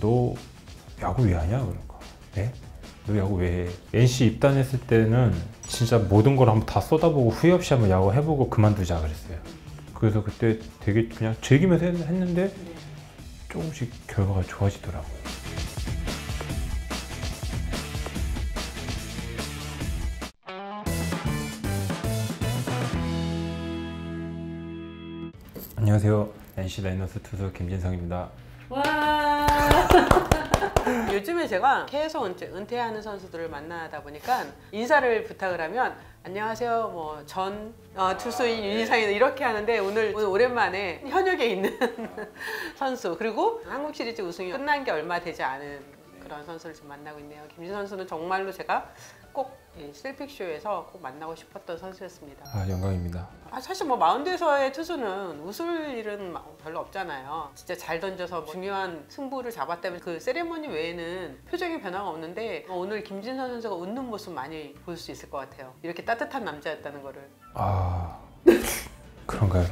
너 야구 왜 하냐? 그러니까 네? 너 야구 왜 해? NC 입단했을 때는 진짜 모든 걸 한번 다 쏟아보고 후회 없이 한번 야구 해보고 그만두자 그랬어요. 그래서 그때 되게 그냥 즐기면서 했- 했는데 조금씩 결과가 좋아지더라고. 안녕하세요. NC 라이너스 투수 김진성입니다. 와. 요즘에 제가 계속 은퇴, 은퇴 하는 선수들을 만나다 보니까 인사를 부탁을 하면 안녕하세요, 뭐전 투수인 윤희상이 이렇게 하는데 오늘, 오늘 오랜만에 현역에 있는 선수 그리고 한국 시리즈 우승이 끝난 게 얼마 되지 않은 그런 선수를 지금 만나고 있네요. 김진 선수는 정말로 제가 꼭이 슬픽쇼에서 꼭 만나고 싶었던 선수였습니다. 아 영광입니다. 아, 사실 뭐 마운드에서의 투수는 웃을 일은 마- 별로 없잖아요. 진짜 잘 던져서 뭐 중요한 승부를 잡았다면 그 세레머니 외에는 표정의 변화가 없는데 어, 오늘 김진선 선수가 웃는 모습 많이 볼 수 있을 것 같아요. 이렇게 따뜻한 남자였다는 거를. 아 그런가요?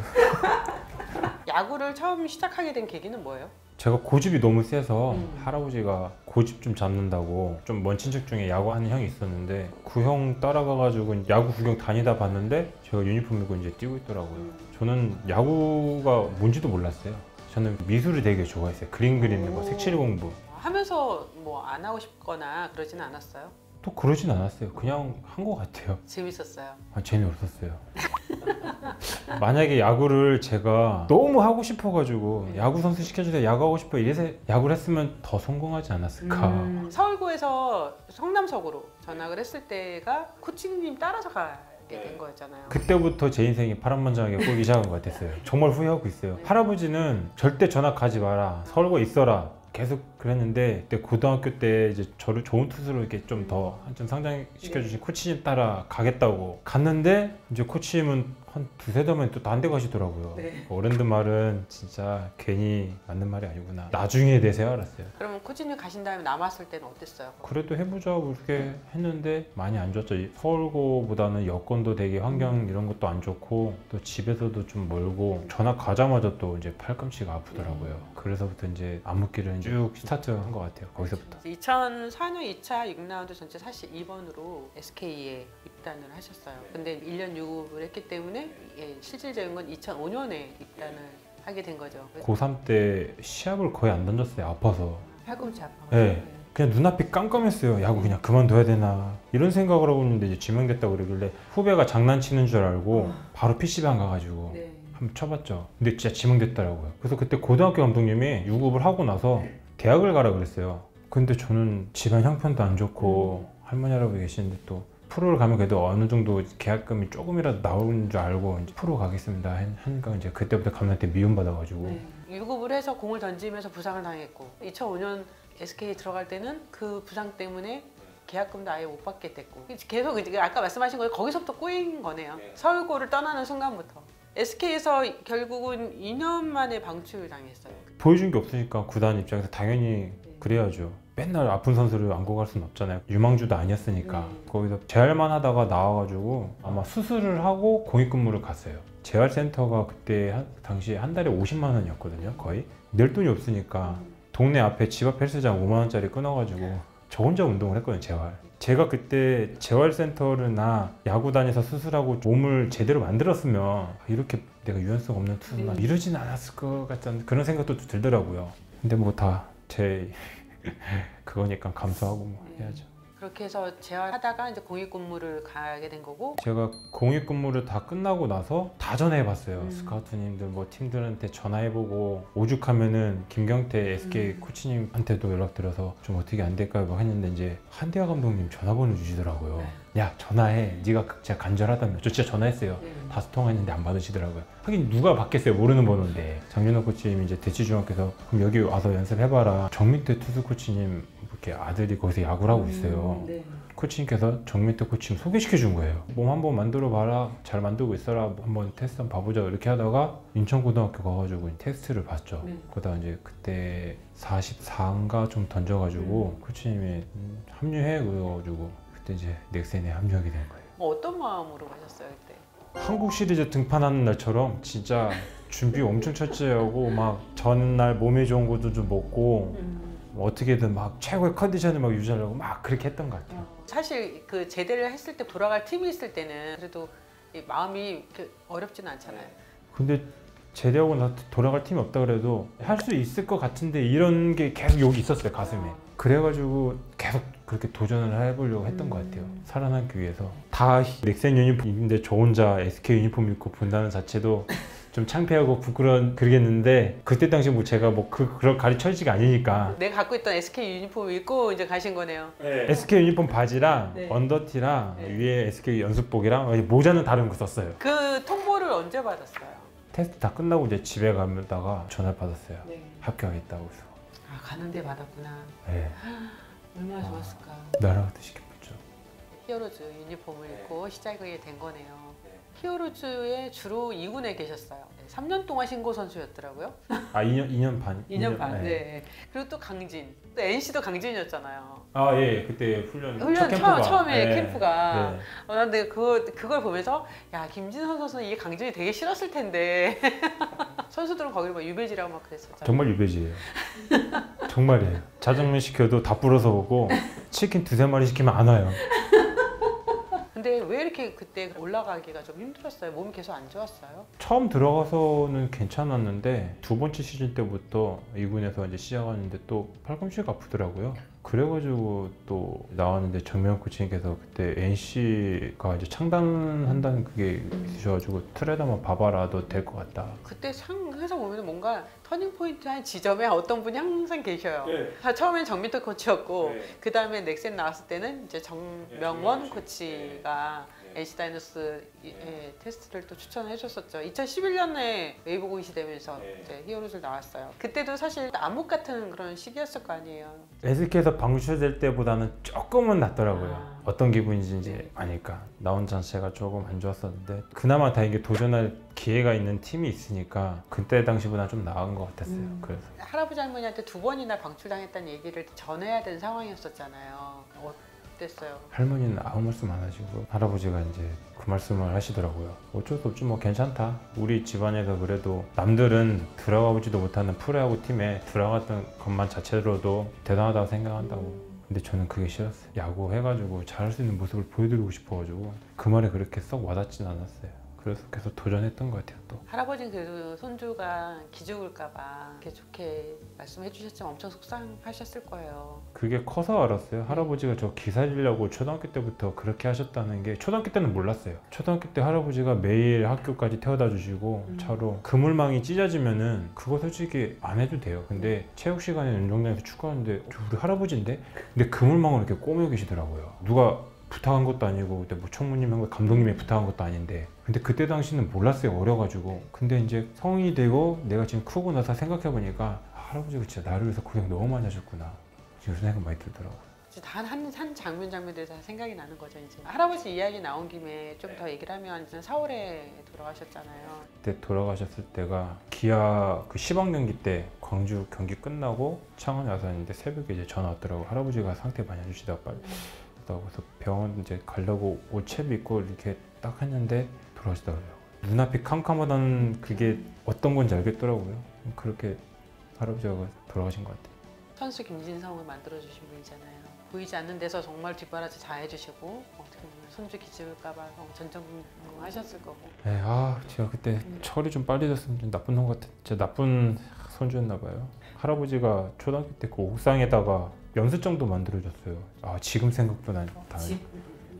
야구를 처음 시작하게 된 계기는 뭐예요? 제가 고집이 너무 세서 음. 할아버지가 고집 좀 잡는다고 좀 먼 친척 중에 야구하는 형이 있었는데 그 형 따라가가지고 야구 구경 다니다 봤는데 제가 유니폼 입고 이제 뛰고 있더라고요. 저는 야구가 뭔지도 몰랐어요. 저는 미술을 되게 좋아했어요. 그림 그리는 거, 오. 색칠 공부. 하면서 뭐 안 하고 싶거나 그러지는 않았어요. 또 그러진 않았어요. 그냥 한것 같아요. 재밌었어요. 아, 재미없었어요. 만약에 야구를 제가 너무 하고 싶어가지고 야구 선수 시켜주세요. 야구 하고 싶어 이래서 야구를 했으면 더 성공하지 않았을까. 음, 서울고에서 성남석으로 전학을 했을 때가 코치님 따라서 가게 된 거였잖아요. 그때부터 제 인생이 파란만장하게 꼬이기 시작한 것 같았어요. 정말 후회하고 있어요. 할아버지는 절대 전학 가지 마라. 서울고 있어라. 계속 그랬는데 그때 고등학교 때 이제 저를 좋은 투수로 이렇게 좀 더 한점 상장시켜 주신 코치님 따라 가겠다고 갔는데 이제 코치님은 한 두세 달만에 또 딴 데 가시더라고요. 네. 어른들 말은 진짜 괜히 맞는 말이 아니구나. 나중에 대해서야 알았어요. 그러면 코치님 가신 다음에 남았을 때는 어땠어요? 그래도 해보자 뭐 이렇게 했는데 많이 안 좋았죠. 이 서울고보다는 여건도 되게 환경 이런 것도 안 좋고 또 집에서도 좀 멀고 전학 가자마자 또 이제 팔꿈치가 아프더라고요. 그래서부터 이제 암흑기를 쭉 스타트한 것 같아요. 거기서부터. 2004년 2차 6라운드 전체 42번으로 SK에 입단을 하셨어요. 근데 1년 유급을 했기 때문에 예, 실질적인 건 2005년에 입단을 하게 된 거죠. 고3 때 시합을 거의 안 던졌어요. 아파서. 팔꿈치 아파. 네. 그냥 눈앞이 깜깜했어요. 야구 그냥 그만둬야 되나 이런 생각을 하고 있는데 이제 지명됐다고 그러길래 후배가 장난치는 줄 알고 바로 PC방 가가지고 네. 한번 쳐봤죠. 근데 진짜 지명됐더라고요. 그래서 그때 고등학교 감독님이 유급을 하고 나서 대학을 가라 그랬어요. 근데 저는 집안 형편도 안 좋고 할머니 할아버지 계시는데 또 프로를 가면 그래도 어느 정도 계약금이 조금이라도 나오는 줄 알고 이제 프로 가겠습니다. 한- 하니까 이제 그때부터 감독한테 미움받아가지고 네. 유급을 해서 공을 던지면서 부상을 당했고 2005년 SK에 들어갈 때는 그 부상 때문에 계약금도 아예 못 받게 됐고 계속 이제 아까 말씀하신 거에 거기서부터 꼬인 거네요. 서울고를 떠나는 순간부터 SK에서 결국은 2년 만에 방출 당했어요. 보여준 게 없으니까 구단 입장에서 당연히 그래야죠. 맨날 아픈 선수를 안고 갈 수는 없잖아요. 유망주도 아니었으니까. 음. 거기서 재활만 하다가 나와가지고 아마 수술을 하고 공익근무를 갔어요. 재활센터가 그때 한- 당시에 한 달에 50만 원이었거든요. 거의. 낼 돈이 없으니까 동네 앞에 집 앞 헬스장 5만 원짜리 끊어가지고 저 혼자 운동을 했거든요. 재활. 제가 그때 재활센터나 야구단에서 수술하고 몸을 제대로 만들었으면 이렇게 내가 유연성 없는 투수나 네. 이러진 않았을 것 같다는 그런 생각도 들더라고요. 근데 뭐 다 제 그거니까 감수하고 뭐 네. 해야죠. 그렇게 해서 재활하다가 이제 공익근무를 가게 된 거고 제가 공익근무를 다 끝나고 나서 다 전화해봤어요. 음. 스카우트님들 뭐 팀들한테 전화해보고 오죽하면은 김경태 SK 음. 코치님한테도 연락드려서 좀 어떻게 안 될까요? 막 했는데 이제 한대화 감독님 전화번호 주시더라고요. 네. 야 전화해. 네가 그- 진짜 간절하다면 저 진짜 전화했어요. 다섯 통화했는데 안 받으시더라고요. 하긴 누가 받겠어요? 모르는 번호인데. 장윤호 코치님 이제 대치중학교에서 그럼 여기 와서 연습해봐라. 정민태 투수 코치님 이렇게 아들이 거기서 야구를 하고 있어요. 네. 코치님께서 정민태 코치님 소개시켜 준 거예요. 몸 한번 만들어 봐라. 잘 만들고 있어라. 한번 테스트 한번 봐보자. 이렇게 하다가 인천고등학교 가가지고 테스트를 봤죠. 네. 그러다 이제 그때 44인가 좀 던져가지고 코치님이 음, 합류해 그래가지고 그때 이제 넥센에 합류하게 된 거예요. 뭐 어떤 마음으로 가셨어요 그때? 한국 시리즈 등판하는 날처럼 진짜 준비 엄청 철저히 하고 막 전날 몸에 좋은 것도 좀 먹고 뭐 어떻게든 막 최고의 컨디션을 막 유지하려고 막 그렇게 했던 것 같아요. 사실 그 제대를 했을 때 돌아갈 팀이 있을 때는 그래도 이 마음이 어렵지는 않잖아요. 근데 제대하고 나 돌아갈 팀이 없다 그래도 할 수 있을 것 같은데 이런 게 계속 여기 있었어요 가슴에. 그래가지고 계속 그렇게 도전을 해보려고 했던 것 같아요. 살아남기 위해서 다 넥센 유니폼 입는데 저 혼자 SK 유니폼 입고 본다는 자체도 좀 창피하고 부끄러운 그러겠는데 그때 당시 뭐 제가 뭐 그 그런 가르쳐지가 아니니까 내가 갖고 있던 SK 유니폼 입고 이제 가신 거네요. SK 유니폼 바지랑 네. 언더티랑 네. 위에 SK 연습복이랑 모자는 다른 거 썼어요. 그 통보를 언제 받았어요? 테스트 다 끝나고 이제 집에 가다가 전화 받았어요. 네. 합격했다고 해서. 아 가는데 받았구나. 네. 얼마나 좋았을까. 날아가듯이 기뻤죠. 히어로즈 유니폼을 입고 시작이 된 거네요. 히어로즈에 주로 2군에 계셨어요. 3년 동안 신고 선수였더라고요. 아 2년 2년 반. 2년 반. 네. 그리고 또 강진. 또 NC도 강진이었잖아요. 아 예, 그때 훈련 훈련 첫 처음. 처음에 네. 캠프가. 네. 어, 난 근데 그거, 그걸 보면서 야 김진선 선수는 이 강진이 되게 싫었을 텐데 선수들은 거기를 막 유배지라고 막 그랬었잖아요. 정말 유배지예요. 정말이에요. 자장면 시켜도 다 불어서 오고 치킨 두세 마리 시키면 안 와요. 이렇게 그때 올라가기가 좀 힘들었어요? 몸이 계속 안 좋았어요? 처음 들어가서는 괜찮았는데 두 번째 시즌 때부터 2군에서 이제 시작하는데 또 팔꿈치가 아프더라고요. 그래가지고 또 나왔는데 정명 코치님께서 그때 NC가 이제 창단한다는 그게 있으셔가지고 트레다만 봐봐라 너될것 같다. 그때 상 항상 보면 뭔가 터닝 포인트 한 지점에 어떤 분이 항상 계셔요. 네. 다 처음엔 정민태 코치였고 네. 그 다음에 넥센 나왔을 때는 이제 정명원 네, 코치가 네. NC 다이노스 이- 예, 테스트를 또 추천해 줬었죠. 2011년에 웨이버 공시되면서 네. 이제 히어로즈 나왔어요. 그때도 사실 암흑 같은 그런 시기였을 거 아니에요. SK에서 방출될 때보다는 조금은 낫더라고요. 아. 어떤 기분인지 이제 네. 아니까 나온 자체가 조금 안 좋았었는데 그나마 다행히 도전할 기회가 있는 팀이 있으니까 그때 당시보다 좀 나은 것 같았어요. 음. 그래서 할아버지 할머니한테 두 번이나 방출당했다는 얘기를 전해야 되는 상황이었었잖아요. 어땠어요? 할머니는 아무 말씀 안 하시고 할아버지가 이제 그 말씀을 하시더라고요. 어쩔 수 없지 뭐 괜찮다. 우리 집안에서 그래도 남들은 들어가 보지도 못하는 프로야구 팀에 들어갔던 것만 자체로도 대단하다고 생각한다고. 근데 저는 그게 싫었어요. 야구 해가지고 잘할 수 있는 모습을 보여드리고 싶어가지고 그 말에 그렇게 썩 와닿진 않았어요. 그래서 계속 도전했던 것 같아요 또. 할아버지는 그래도 손주가 기죽을까봐 이렇게 좋게 말씀해 주셨지만 엄청 속상하셨을 거예요. 그게 커서 알았어요. 할아버지가 저 기사리려고 초등학교 때부터 그렇게 하셨다는 게 초등학교 때는 몰랐어요. 초등학교 때 할아버지가 매일 학교까지 태워다 주시고 음. 차로 그물망이 찢어지면은 그거 솔직히 안 해도 돼요. 근데 체육 시간에 운동장에서 축구하는데 저 우리 할아버지인데 근데 그물망을 이렇게 꼬며 계시더라고요. 누가 부탁한 것도 아니고 그때 뭐 총무님 한 감독님이 부탁한 것도 아닌데 근데 그때 당시는 몰랐어요 어려가지고. 근데 이제 성인이 되고 내가 지금 크고 나서 생각해 보니까 할아버지가 진짜 나를 위해서 고생 너무 많이 하셨구나. 지금 생각 많이 들더라고 단한 한 장면 장면들이 다 생각이 나는 거죠 이제. 할아버지 이야기 나온 김에 좀 더 얘기를 하면 이제 4월에 돌아가셨잖아요. 그때 돌아가셨을 때가 기아 그 시범 경기 때 광주 경기 끝나고 창원에 와서 있는데 새벽에 이제 전화 왔더라고. 할아버지가 상태 많이 안 좋으시다고 빨리 그래서 병원 이제 가려고 옷 채비 입고 이렇게 딱 했는데 돌아가시더라고요. 눈앞이 캄캄하다는 그게 어떤 건지 알겠더라고요. 그렇게 할아버지가 돌아가신 것 같아요. 선수 김진성을 만들어 주신 분이잖아요. 보이지 않는 데서 정말 뒷바라지 잘 해주시고 어떻게 보면 손주 기죽을까봐 전전긍긍하셨을 거고. 네, 아 제가 그때 철이 좀 빨리 졌으면 좀 나쁜 놈 같아 진짜 나쁜 손주였나 봐요. 할아버지가 초등학교 때 그 옥상에다가 연습장도 만들어줬어요 아 지금 생각도 난 다. 집,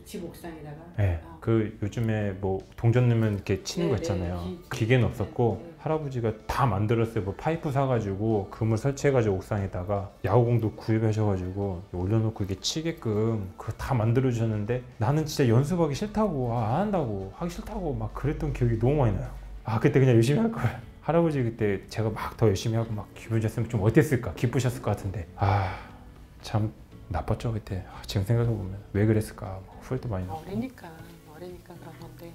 집 옥상에다가. 네, 아. 그 요즘에 뭐 동전 넣으면 이렇게 치는 거 네, 있잖아요. 네, 기- 기계는 없었고 네, 네. 할아버지가 다 만들었어요. 뭐 파이프 사가지고 그물 설치해가지고 옥상에다가 야구공도 구입하셔가지고 올려놓고 이게 치게끔 그거 다 만들어 주셨는데 나는 진짜 연습하기 싫다고 아, 안 한다고 하기 싫다고 막 그랬던 기억이 너무 많이 나요. 아 그때 그냥 열심히 할 걸. 할아버지 그때 제가 막 더 열심히 하고 막 기분 좋았으면 좀 어땠을까 기쁘셨을 것 같은데 아 참 나빴죠 그때. 아, 지금 생각해 보면. 왜 그랬을까? 막 후회도 많이 나고. 어리니까 어리니까 그런 건데.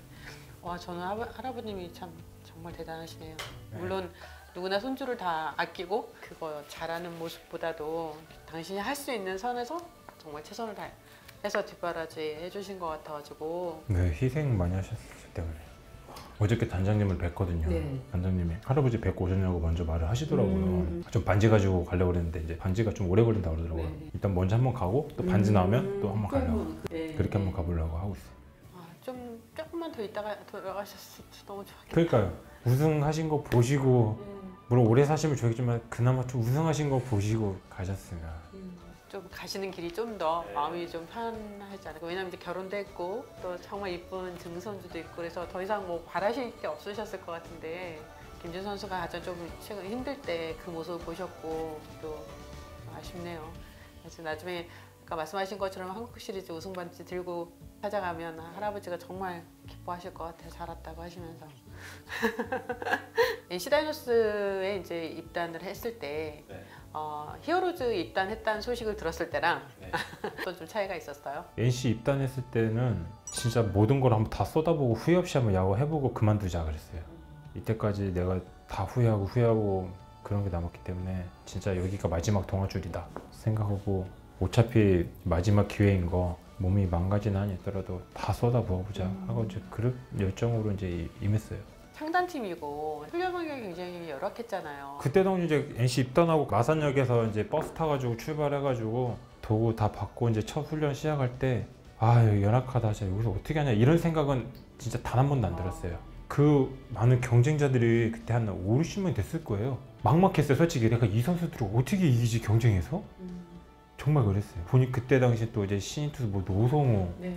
와 저는 할아, 할아버 님이 참 정말 대단하시네요. 네. 물론 누구나 손주를 다 아끼고 그거 잘하는 모습보다도 당신이 할 수 있는 선에서 정말 최선을 다해서 뒷바라지 해주신 것 같아가지고. 네, 희생 많이 하셨기 때문에 어저께 단장님을 뵀거든요. 네. 단장님이 할아버지 뵙고 오셨냐고 먼저 말을 하시더라고요. 음. 좀 반지 가지고 가려고 그랬는데 이제 반지가 좀 오래 걸린다고 그러더라고요. 네. 일단 먼저 한번 가고 또 반지 나오면 또 한번 가려고. 음, 네. 그렇게 한번 가보려고 하고 있어요. 아, 좀 조금만 더 있다가 돌아가셨을 너무 좋겠다. 그러니까요. 우승하신 거 보시고 음, 물론 오래 사시면 좋겠지만 그나마 좀 우승하신 거 보시고 가셨으면 음. 좀 가시는 길이 좀 더 마음이 좀 편하지 않을까. 왜냐면 이제 결혼도 했고 또 정말 이쁜 증손주도 있고 그래서 더 이상 뭐 바라실 게 없으셨을 것 같은데 김준 선수가 가장 좀 최근 힘들 때 그 모습을 보셨고 또 아쉽네요. 그래서 나중에 아까 말씀하신 것처럼 한국 시리즈 우승 반지 들고 찾아가면 할아버지가 정말 기뻐하실 것 같아요. 잘 왔다고 하시면서. NC 다이노스에 이제 입단을 했을 때 네. 어, 히어로즈 입단했다는 소식을 들었을 때랑 네. 어떤 좀 차이가 있었어요? NC 입단했을 때는 진짜 모든 걸 한번 다 쏟아보고 후회 없이 한번 야구 해보고 그만두자 그랬어요. 이때까지 내가 다 후회하고 후회하고 그런 게 남았기 때문에 진짜 여기가 마지막 동아줄이다 생각하고 어차피 마지막 기회인 거 몸이 망가지나 한이 있더라도 다 쏟아 부어보자 하고 이제 그런 열정으로 이제 임했어요. 창단팀이고 훈련 환경이 굉장히 열악했잖아요. 그때 당시 이제 NC 입단하고 마산역에서 이제 버스 타가지고 출발해가지고 도구 다 받고 이제 첫 훈련 시작할 때아 연약하다 진짜 여기서 어떻게 하냐 이런 생각은 진짜 단 한 번도 안 들었어요. 그 많은 경쟁자들이 그때 한 5, 60명이 됐을 거예요. 막막했어요 솔직히 내가 이 선수들을 어떻게 이기지 경쟁에서 음. 정말 그랬어요. 보니 그때 당시 또 이제 신인 투수 뭐 노성우 네.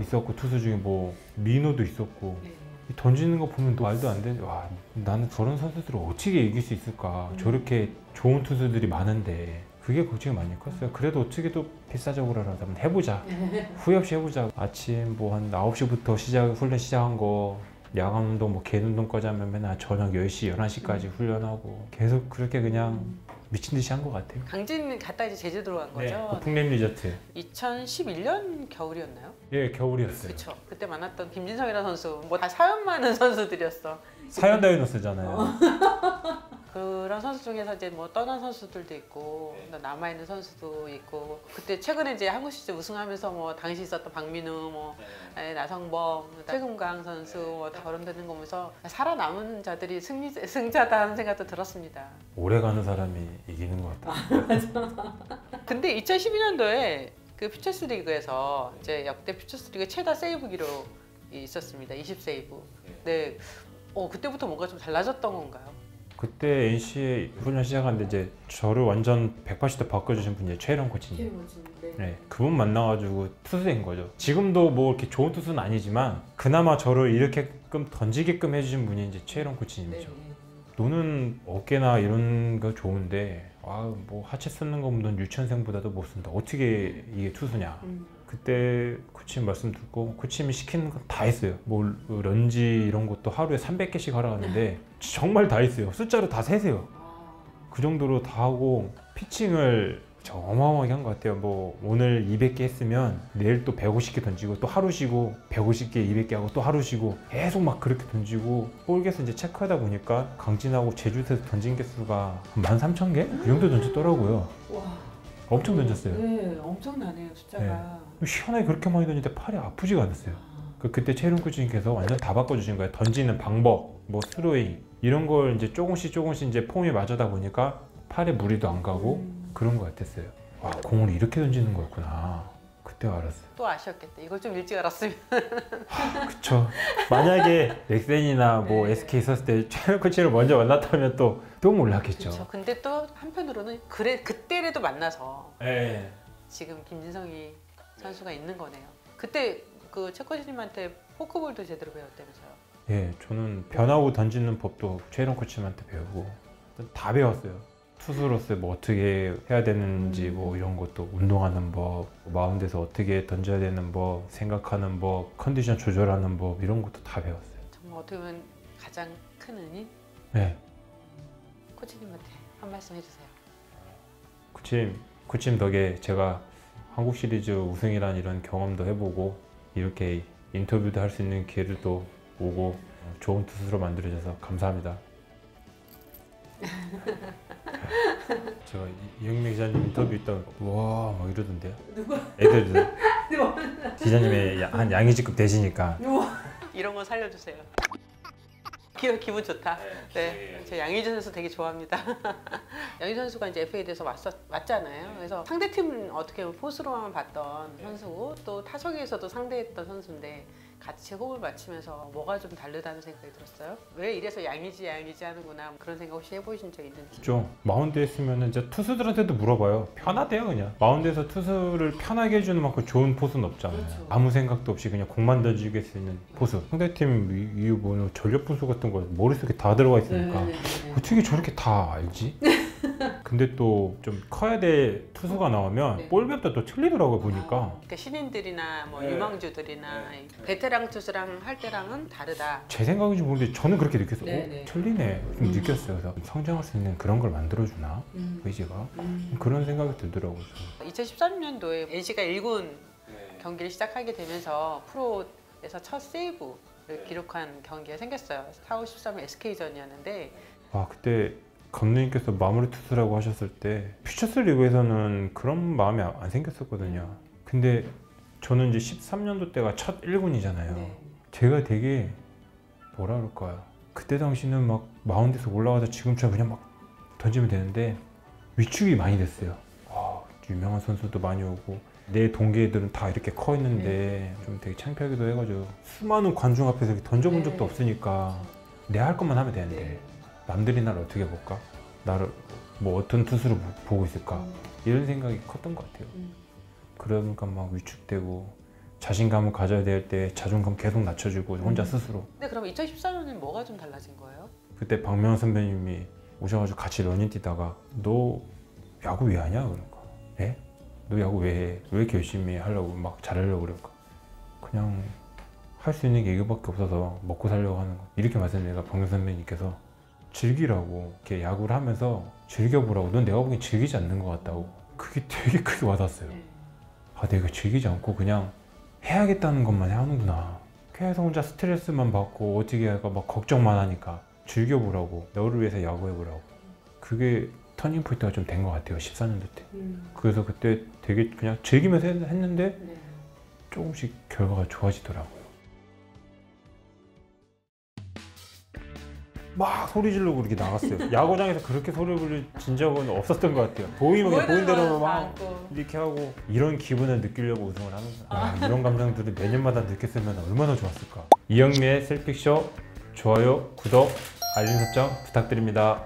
있었고 투수 중에 뭐 민호도 있었고 네. 이 던지는 거 보면 또 말도 안 돼. 와, 나는 저런 선수들을 어떻게 이길 수 있을까? 음. 저렇게 좋은 투수들이 많은데 그게 걱정이 많이 컸어요. 그래도 어떻게 또 필사적으로라도 한번 해보자. 후회 없이 해보자. 아침 뭐 한 9시부터 시작 훈련 시작한 거 야간 운동 뭐 개인 운동까지 하면 맨날 저녁 10시, 11시까지 음. 훈련하고 계속 그렇게 그냥 미친 듯이 한 것 같아요. 강진 갔다 이제 제주도로 간 거죠. 풍림 리조트. 2011년 겨울이었나요? 예, 겨울이었어요. 그렇죠. 그때 만났던 김진성이라는 선수 뭐 다 사연 많은 선수들이었어. 사연 다이노스잖아요. 그런 선수 중에서 이제 뭐 떠난 선수들도 있고 남아 있는 선수도 있고 그때 최근에 이제 한국 시리즈 우승하면서 뭐 당시 있었던 박민우 뭐 에, 나성범 최금강 선수 뭐다 거론되는 거 보면서 살아남은 자들이 승리 승자다 하는 생각도 들었습니다. 오래 가는 사람이 이기는 것 같아요. 근데 2012년도에 그 퓨처스 리그에서 이제 역대 퓨처스 리그 최다 세이브 기록이 있었습니다. 20 세이브. 네. 어 그때부터 뭔가 좀 달라졌던 건가요? 그때 NC에 훈련 시작하는데 이제 저를 완전 180도 바꿔주신 분이 최혜령 코치님. 네. 네, 그분 만나가지고 투수인 거죠. 지금도 뭐 이렇게 좋은 투수는 아니지만 그나마 저를 이렇게끔 던지게끔 해주신 분이 이제 최혜령 네. 코치님이죠. 노는 어깨나 이런 거 좋은데 아뭐 하체 쓰는 거보다 유치원생보다도 못 쓴다. 어떻게 이게 투수냐? 음. 그때 코치님 말씀 듣고 코치님이 시키는 건 다 했어요. 뭐 런지 이런 것도 하루에 300개씩 하라 하는데 정말 다 했어요. 숫자로 다 세세요. 아. 그 정도로 다 하고 피칭을 저 어마어마하게 한 것 같아요. 뭐 오늘 200개 했으면 내일 또 150개 던지고 또 하루 쉬고 150개, 200개 하고 또 하루 쉬고 계속 막 그렇게 던지고 볼게서 이제 체크하다 보니까 강진하고 제주도에서 던진 개수가 한 13,000개? 그 정도 던졌더라고요. 와. 엄청 던졌어요. 네, 엄청나네요 숫자가. 시원하게 그렇게 많이 던지는데 팔이 아프지가 않았어요. 그 그때 최룡 코치님께서 완전 다 바꿔주신 거예요. 던지는 방법, 뭐 스로잉 이런 걸 이제 조금씩 조금씩 이제 폼이 맞아다 보니까 팔에 무리도 안 가고 음. 그런 것 같았어요. 와 공을 이렇게 던지는 거였구나. 그때 알았어요. 또 아쉬웠겠다. 이걸 좀 일찍 알았으면. 그쵸. 만약에 넥센이나 뭐 네. SK 있었을 때 최룡 코치를 먼저 만났다면 또 또 몰랐겠죠. 그렇죠. 근데 또 한편으로는 그래 그때라도 만나서 예. 지금 김진성이 선수가 있는 거네요. 그때 그 최 코치님한테 포크볼도 제대로 배웠다면서요. 예, 저는 변하고 던지는 법도 최룡 코치님한테 배우고 다 배웠어요. 투수로서 뭐 어떻게 해야 되는지 뭐 이런 것도 운동하는 법, 마운드에서 어떻게 던져야 되는 법, 생각하는 법, 컨디션 조절하는 법 이런 것도 다 배웠어요. 정말 어떻게 보면 가장 큰 은인 네, 코치님한테 한 말씀 해주세요. 코치님, 코치님 덕에 제가 한국 시리즈 우승이란 이런 경험도 해보고 이렇게 인터뷰도 할 수 있는 기회를 또 오고 좋은 투수로 만들어줘서 감사합니다. 제가 이- 이영민 기자님 인터뷰 있다가 와막 이러던데요. 누구? 애들도 기자님의 야- 한 양이지급 되시니까 이런 거 살려주세요. 기, 기분 좋다. 네, 저 양희준 선수 되게 좋아합니다. 양희준 선수가 이제 FA에서 왔었 왔잖아요. 그래서 상대 팀은 어떻게 보면 포수로만 봤던 선수고 또 타석에서도 상대했던 선수인데 같이 호흡을 맞추면서 뭐가 좀 다르다는 생각이 들었어요. 왜 이래서 양이지 양이지 하는구나 그런 생각 혹시 해보신 적 있는지. 있죠. 마운드에 있으면 이제 투수들한테도 물어봐요. 편하대요 그냥. 마운드에서 투수를 편하게 해주는 만큼 좋은 포수는 없잖아요. 그렇죠. 아무 생각도 없이 그냥 공만 던지게 수 있는 포수. 상대팀 이유 뭐 전력 분수 같은 거 머릿속에 다 들어가 있으니까 네, 어떻게 저렇게 다 알지? 근데 또 좀 커야 될 투수가 나오면 네. 볼맵도 또 틀리더라고요 보니까. 그러니까 신인들이나 뭐 네. 유망주들이나 베테랑 투수랑 할 때랑은 다르다. 제 생각인지 모르는데 저는 그렇게 느꼈어요. 네, 어? 네. 틀리네. 좀 음. 느꼈어요. 그래서 성장할 수 있는 그런 걸 만들어주나? 의지가? 그런 생각이 들더라고요. 저는. 2013년도에 NC가 1군 경기를 시작하게 되면서 프로에서 첫 세이브를 기록한 경기가 생겼어요. 4월 13일 SK전이었는데 와 그때 감독님께서 마무리 투수라고 하셨을 때 퓨처스 리그에서는 그런 마음이 안 생겼었거든요. 근데 저는 이제 13년도 때가 첫 1군이잖아요. 네. 제가 되게 뭐라 그럴까요? 그때 당시는 막 마운드에서 올라가서 지금처럼 그냥 막 던지면 되는데 위축이 많이 됐어요. 와, 유명한 선수도 많이 오고 내 동기들은 다 이렇게 커 있는데 좀 되게 창피하기도 해가지고 수많은 관중 앞에서 던져본 적도 네. 없으니까 내 할 것만 하면 되는데 남들이 나를 어떻게 볼까? 나를 뭐 어떤 투수로 보- 보고 있을까? 이런 생각이 컸던 것 같아요. 음. 그러니까 막 위축되고 자신감을 가져야 될 때 자존감 계속 낮춰주고 혼자 음. 스스로 근데 그럼 2014년엔 뭐가 좀 달라진 거예요? 그때 박명환 선배님이 오셔가지고 같이 러닝 뛰다가 너 야구 왜 하냐 그러니까 예? 너 야구 왜 해? 왜 이렇게 열심히 하려고 막 잘하려고 그러니까 그냥 할 수 있는 게 이거밖에 없어서 먹고 살려고 하는 거 이렇게 말씀드리니까 박명환 선배님께서 즐기라고 이렇게 야구를 하면서 즐겨보라고. 넌 내가 보기엔 즐기지 않는 것 같다고. 그게 되게 크게 와닿았어요. 아 내가 즐기지 않고 그냥 해야겠다는 것만 하는구나. 계속 혼자 스트레스만 받고 어떻게 할까 막 걱정만 하니까 즐겨보라고. 너를 위해서 야구해보라고. 그게 터닝 포인트가 좀 된 것 같아요 14년도 때. 그래서 그때 되게 그냥 즐기면서 했- 했는데 조금씩 결과가 좋아지더라고요 막 소리 지르고 이렇게 나갔어요. 야구장에서 그렇게 소리 부르진 적은 없었던 것 같아요. 보이면 보인 대로 막 이렇게 하고 이런 기분을 느끼려고 우승을 하는구나 아, 이런 감정들을 매년마다 느꼈으면 얼마나 좋았을까. 이영미의 셀픽쇼 좋아요 구독 알림 설정 부탁드립니다